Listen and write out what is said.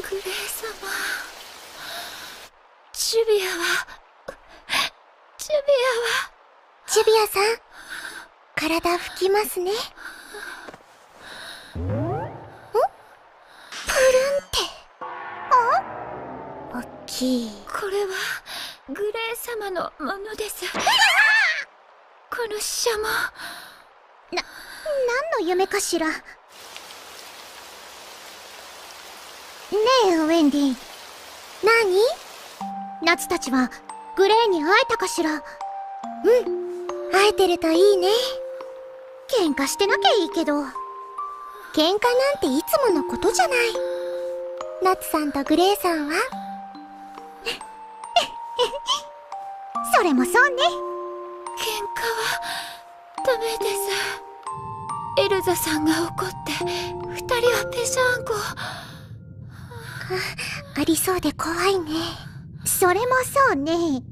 グレイ様。ジュビアはジュビジュビアさん体拭きますね。んプルンって。あお？っきい。アはこれはグレイ様のものです。この使者も何の夢かしらねねえウェンディ。何？夏たちはグレーに会えたかしら？うん。会えてるといいね。喧嘩してなきゃいいけど。喧嘩なんていつものことじゃない。夏さんとグレーさんは？それもそうね。喧嘩はダメです。エルザさんが怒って二人はペシャンコありそうで怖いね。それもそうね。